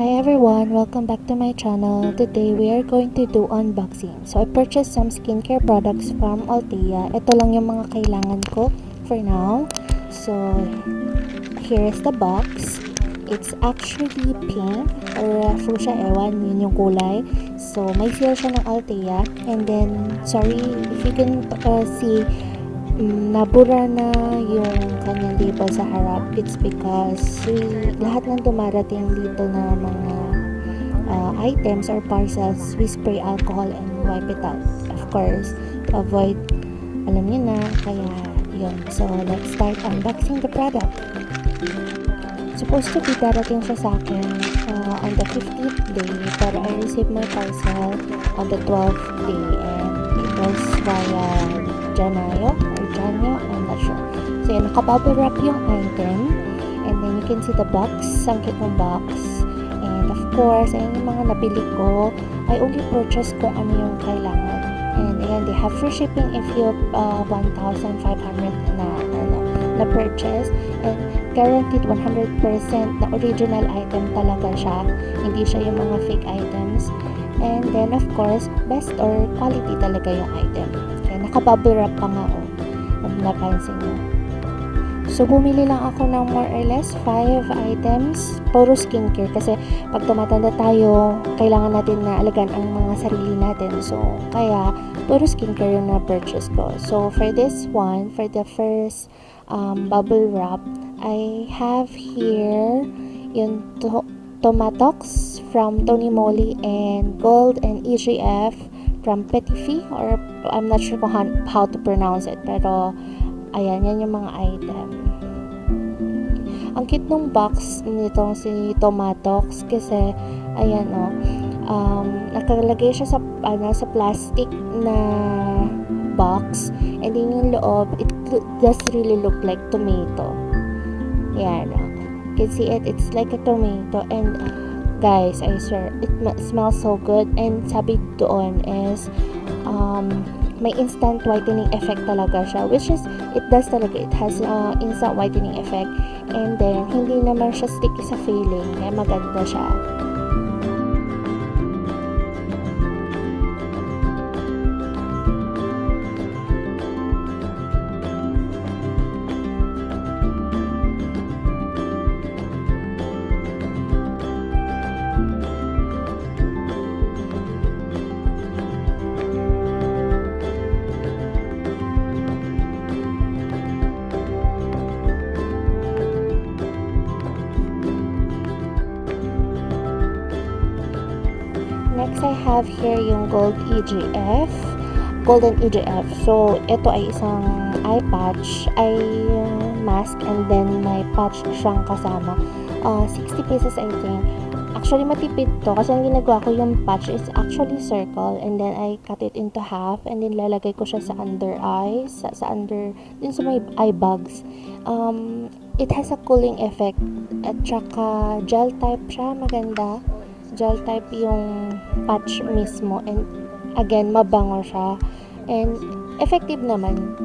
Hi everyone, welcome back to my channel. Today we are going to do unboxing. So I purchased some skincare products from Altea. Ito lang yung mga kailangan ko for now. So here is the box. It's actually pink or fuchsia ewan, yun yung kulay. So may seal siya ng Altea. And then, sorry if you can uh, see nabura na yung kanyang label sa harap. It's because lahat ng dumarating dito na mga uh, items or parcels, we spray alcohol and wipe it out. Of course, to avoid, alam niyo na, kaya yun. So, let's start unboxing the product. Supposed to be darating siya sa akin uh, on the 15th day, pero I received my parcel on the 12th day and it was via Janayo Janyo, I'm not sure. So yun, nakabubble wrap yung item and then you can see the box, ang cute ng box and of course, ayun yung mga nabili ko. I only purchase kung ano yung kailangan. And ayan, they have free shipping if you uh, 1,500 na ano, na purchase. And guaranteed 100% na original item talaga siya. Hindi siya yung mga fake items. And then of course best or quality talaga yung item. Kaya nakabubble wrap pa nga oh. kung napansin nyo so bumili lang ako ng more or less 5 items puro skincare. Kasi pag tumatanda tayo kailangan natin na alagaan ang mga sarili natin. So kaya puro skincare yung na-purchase ko. So for this one for the first um, bubble wrap, I have here yung to Tomatox from Tony Moly and Gold and EGF from Petifi or I'm not sure kung how, to pronounce it pero ayan, yan yung mga item. Ang cute nung box nitong si Tomatox kasi ayan oh, um, nakalagay siya sa, ano, sa plastic na box and then yung loob it does really look like tomato yan you can see it it's like a tomato and guys I swear it smells so good. And sabi doon is um, may instant whitening effect talaga siya which is it does talaga it has uh, instant whitening effect. And then hindi naman siya sticky sa feeling. Kaya maganda siya have here yung Gold EGF. Golden EGF. So, ito ay isang eye patch, eye mask, and then may patch siyang kasama. Uh, 60 pesos, I think. Actually, matipid to. Kasi ang ginagawa ko yung patch is actually circle. And then, I cut it into half. And then, lalagay ko siya sa under eyes. Sa, sa under, din sa may eye bags. Um, it has a cooling effect. At saka, gel type siya. Maganda gel type yung patch mismo and again mabango siya. And effective naman.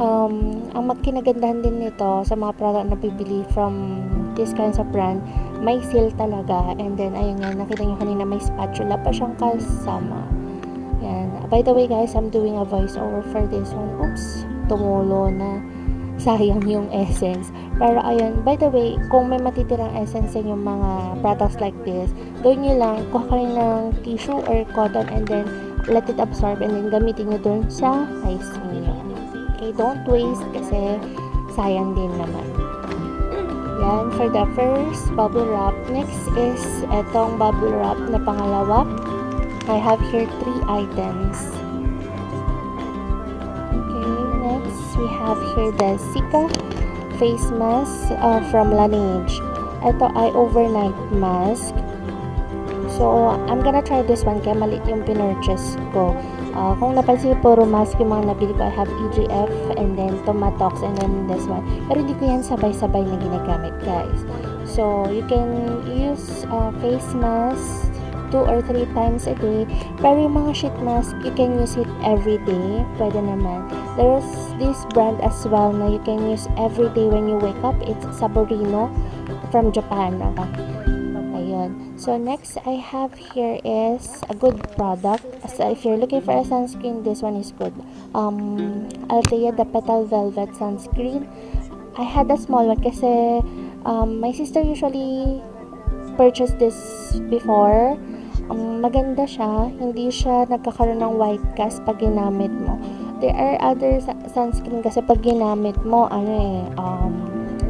Um, ang magkinagandahan din nito sa mga product na bibili from this kinds of brand may seal talaga. And then ayun nga nakita nyo kanina may spatula pa siyang kasama yan. By the way guys I'm doing a voiceover for this one. Oops tumulo na. Sayang yung essence. Pero ayun, by the way, kung may matitirang essence sa yung mga products like this, gawin nyo lang, kuha kayo ng tissue or cotton and then let it absorb and then gamitin nyo dun sa eyes niyo. Okay, don't waste kasi sayang din naman. Yan, for the first bubble wrap. Next is etong bubble wrap na pangalawa. I have here three items. we have here the Sika face mask uh, from Laneige. Ito ay overnight mask. So, I'm gonna try this one kaya maliit yung pinurchase ko. Uh, kung napansin puro mask yung mga nabili ko, I have EGF and then Tomatox and then this one. Pero hindi ko yan sabay-sabay na ginagamit, guys. So, you can use uh, face mask two or three times a day. Pero yung mga sheet mask, you can use it every day. Pwede naman. There's this brand as well na you can use every day when you wake up. It's Saborino from Japan. Ayun. So, next I have here is a good product. So, if you're looking for a sunscreen, this one is good. Um, Altea the Petal Velvet Sunscreen. I had a small one kasi um, my sister usually purchased this before. Um, maganda siya. Hindi siya nagkakaroon ng white cast pag ginamit mo. There are other sunscreen kasi pag ginamit mo, ano eh, um,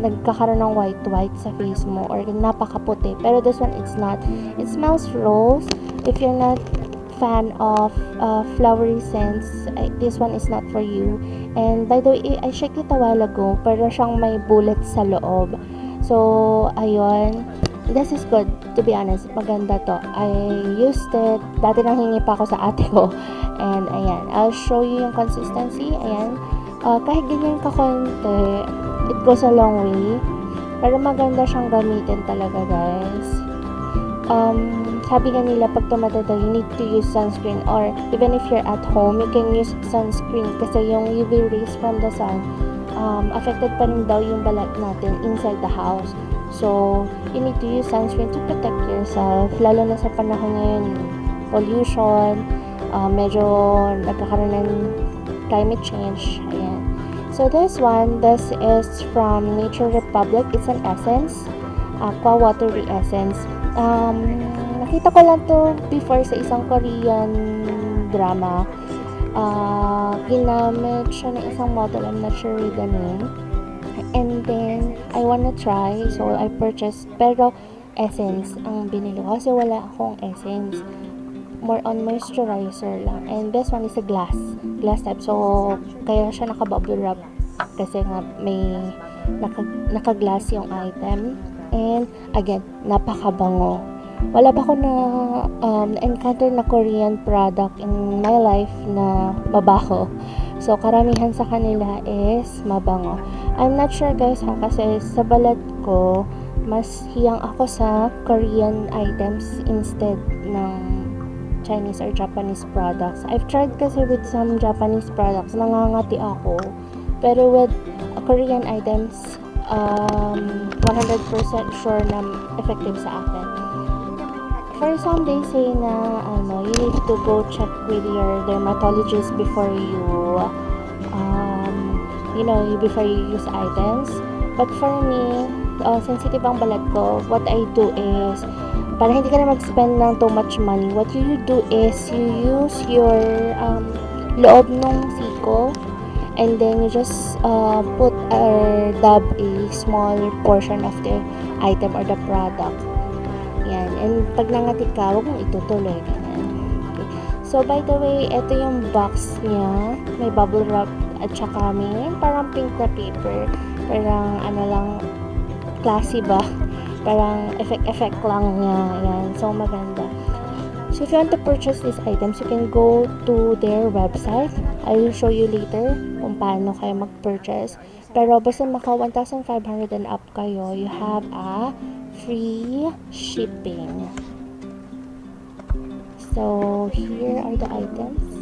nagkakaroon ng white-white sa face mo or napakaputi. Pero this one, it's not. It smells rose. If you're not fan of uh, flowery scents, I, this one is not for you. And by the way, I checked it a while ago. Pero siyang may bullets sa loob. So, ayun. This is good, to be honest. Maganda to. I used it. Dati nang hingi pa ako sa ate ko. And, ayan. I'll show you yung consistency. Ayan. Uh, kahit ganyan ka konti, it goes a long way. Pero maganda siyang gamitin talaga, guys. Um, sabi nga nila, pag tumatanda, you need to use sunscreen. Or, even if you're at home, you can use sunscreen. Kasi yung UV rays from the sun, um, affected pa rin daw yung balat natin inside the house. So, you need to use sunscreen to protect yourself. Lalo na sa panahon ngayon, pollution, uh, medyo nagkakaroon ng climate change. Ayan. So this one, this is from Nature Republic. It's an essence, aqua watery essence. Um, nakita ko lang to before sa isang Korean drama. Uh, ginamit siya ng isang model, I'm not sure the name. And then, I wanna try, so I purchased, pero essence ang binili ko kasi wala akong essence more on moisturizer lang. And this one is a glass. Glass type. So, kaya siya naka-bubble wrap. Kasi nga, may naka, naka-glass yung item. And, again, napakabango. Wala pa ako na um, encounter na Korean product in my life na mabaho. So, karamihan sa kanila is mabango. I'm not sure guys ha, kasi sa balat ko, mas hiyang ako sa Korean items instead ng Chinese or Japanese products. I've tried kasi with some Japanese products, nangangati ako. Pero with Korean items, um, 100% sure na effective sa akin. For some, they say na, ano, you need to go check with your dermatologist before you, you know, before you use items. But for me, uh, sensitive ang balat ko, what I do is, para hindi ka na mag-spend ng too much money, what you do is you use your um, loob ng siko and then you just uh, put or dab a small portion of the item or the product. Yan. And pag nangati ka, huwag mong itutuloy. Okay. So, by the way, ito yung box niya. May bubble wrap at saka may parang pink na paper. Parang ano lang, classy ba? parang effect-effect lang niya. Ayan. So, maganda. So, if you want to purchase these items, you can go to their website. I will show you later kung paano kayo mag-purchase. Pero, basta maka 1,500 and up kayo, you have a free shipping. So, here are the items.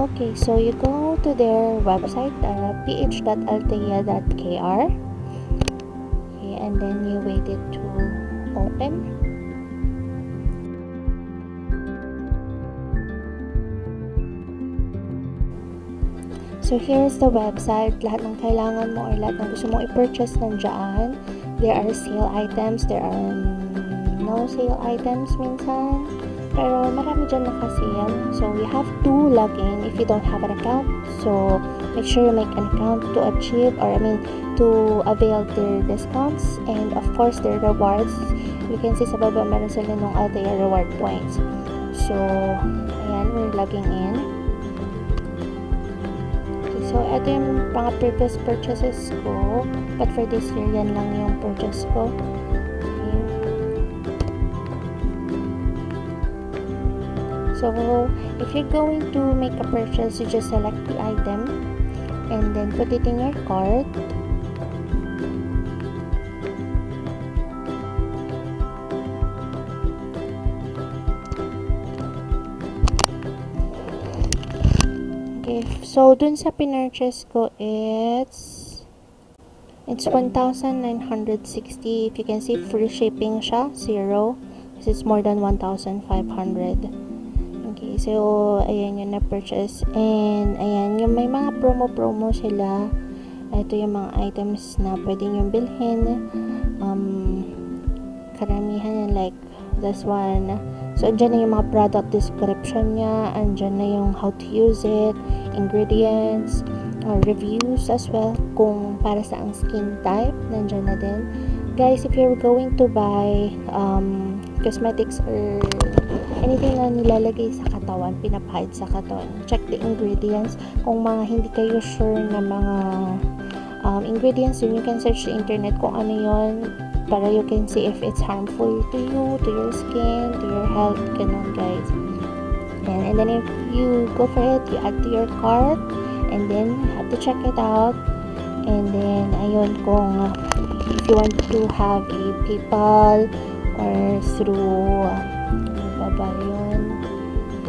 Okay, so you go to their website, uh, ph.altea.kr okay, and then you wait it to open. So here's the website. Lahat ng kailangan mo or lahat ng gusto mong i-purchase nandiyan. There are sale items, there are no sale items minsan. Pero marami dyan na kasi yan. So, you have to log in if you don't have an account. So, make sure you make an account to achieve or I mean, to avail their discounts and of course their rewards. You can see sa baba meron sila nung Altea reward points. So, ayan, we're logging in. Okay, so, ito yung mga previous purchases ko. But for this year, yan lang yung purchase ko. so if you're going to make a purchase you just select the item and then put it in your cart. Okay so dun sa pinurchase ko it's it's 1,960 if you can see free shipping siya, zero. This is more than 1,500 So ayan yung na-purchase. And ayan, yung may mga promo-promo sila. Ito yung mga items na pwede nyo bilhin. Um, karamihan like this one. So, andyan na yung mga product description niya. Andyan na yung how to use it, ingredients, uh, reviews as well. Kung para sa ang skin type, nandyan na din. Guys, if you're going to buy um, cosmetics or anything na nilalagay sa katawan, pinapahid sa katawan, check the ingredients. Kung mga hindi kayo sure na mga um, ingredients, yun you can search the internet kung ano yon para you can see if it's harmful to you, to your skin, to your health, ganun guys. And, and then if you go for it, you add to your cart, and then you have to check it out. And then, ayun, kung uh, if you want to have a PayPal or through, yun?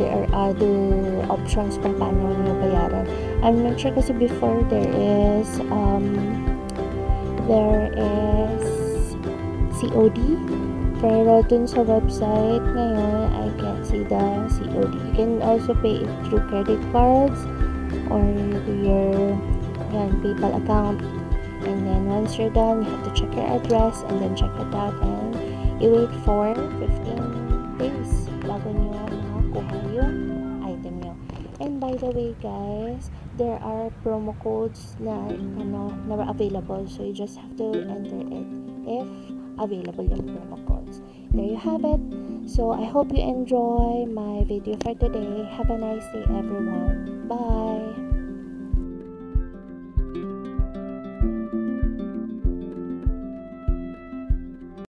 There are other options kung paano nyo bayaran. I'm not sure kasi before there is, um, there is COD. Pero dun sa website ngayon, I can't see the COD. You can also pay it through credit cards or your yan, PayPal account. And then once you're done, you have to check your address and then check it out and you wait for 15 by the way guys, there are promo codes na ano na available so you just have to enter it if available yung promo codes. There you have it. So, I hope you enjoy my video for today. Have a nice day, everyone. Bye!